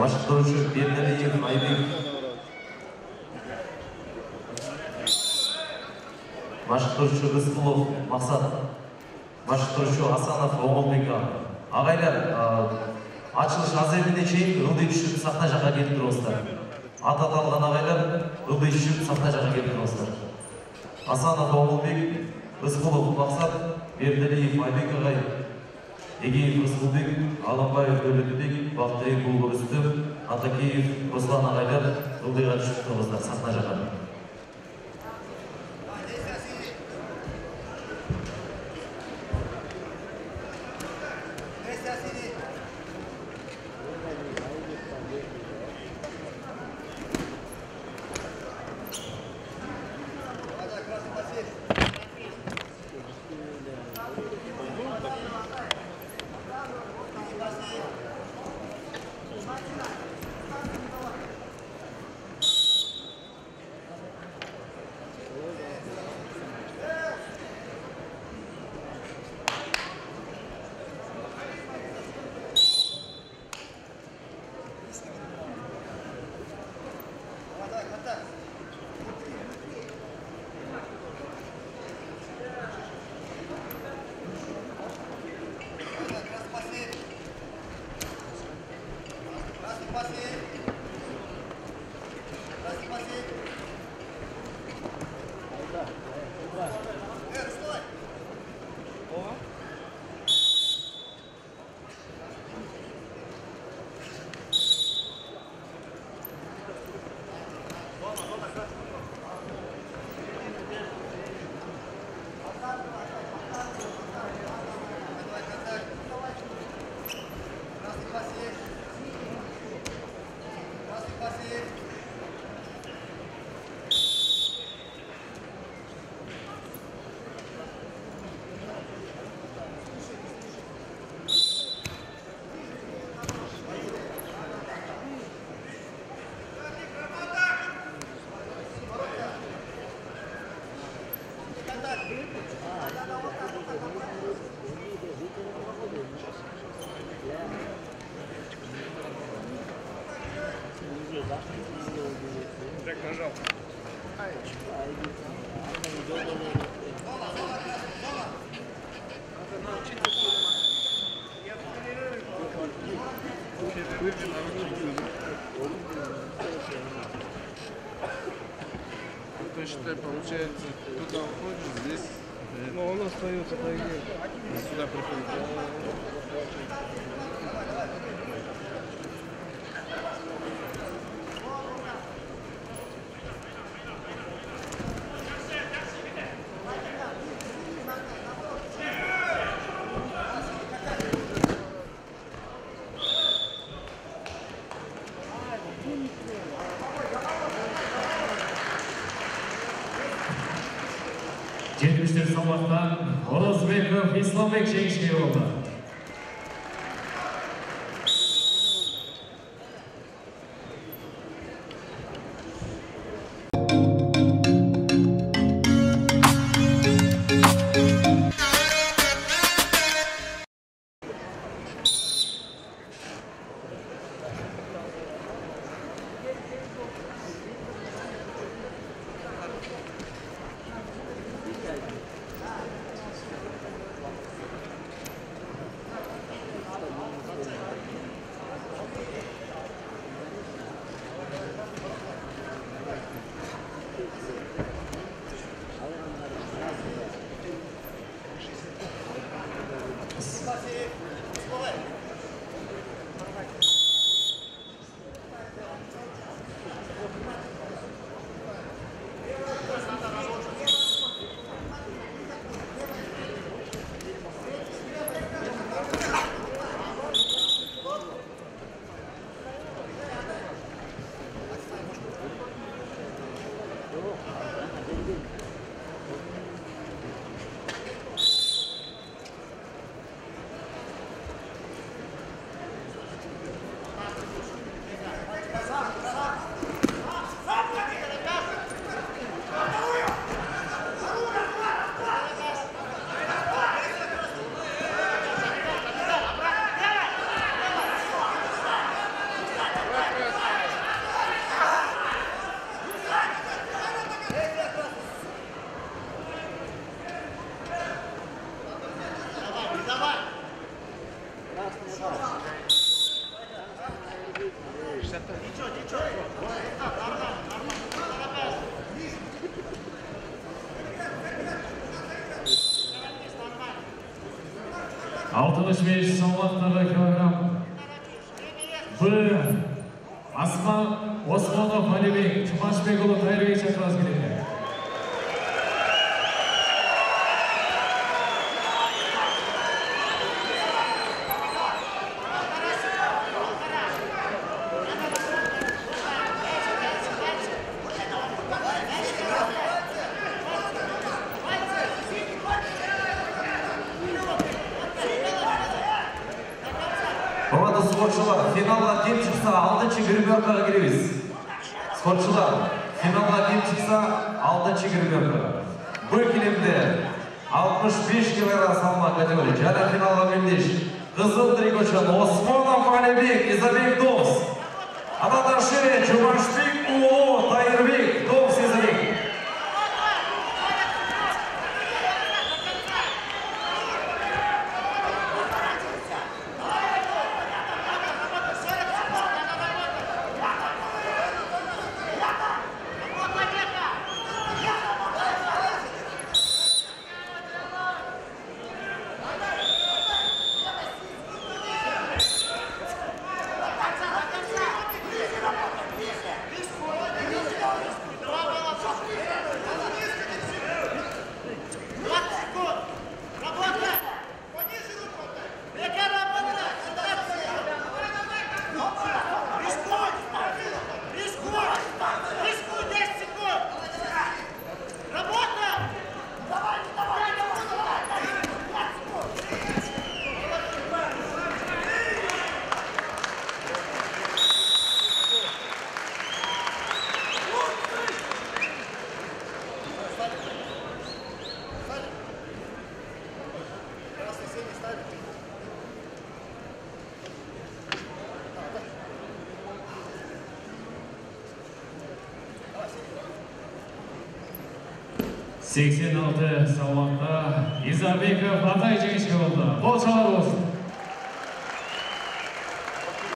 башкаруучу бердалиев айбек башкаруучу рыскулов максат башкаруучу асанов оңолбек агайлар ачылыш аземине чейин ылдый түшүп сахна жакка келип туруңуздар ат аталган агайлар ылдый түшүп сахна жакка келип туруңуздар асанов оңолбек рыскулов максат бердалиев айбек агай эгеев рыскулбек алымбаев дөлөтбек бактыйкул рүстөм атакеев руслан агайлар ылдыйга түшүп туруңуздар сахна Gracias. Жакка То есть, считай, получается, туда уходишь, здесь э, Но он остается по игре. сюда приходит. Horoz Bekov, İslam Bekçe İşleri şey oldu. 65 салмақтағы килограмм Б. Асман Османов Алибек Чумашбекұлы Тайырбек шақырасы келеді спортшылар, финалға кем шықса алтыншы гримеркаға кіреміз. Спортшылар, финалға кем шықса алтыншы гримерка. Бұл кілемде 65 килограмм салмақ категория. Және финалға келдеш. Қызыл трикочан Османов Алибек, Изабек Дос. Анадан шире Чумашбек 86 savanda İzarbekov Hatay Cengiz oldu. Bol çalar olsun.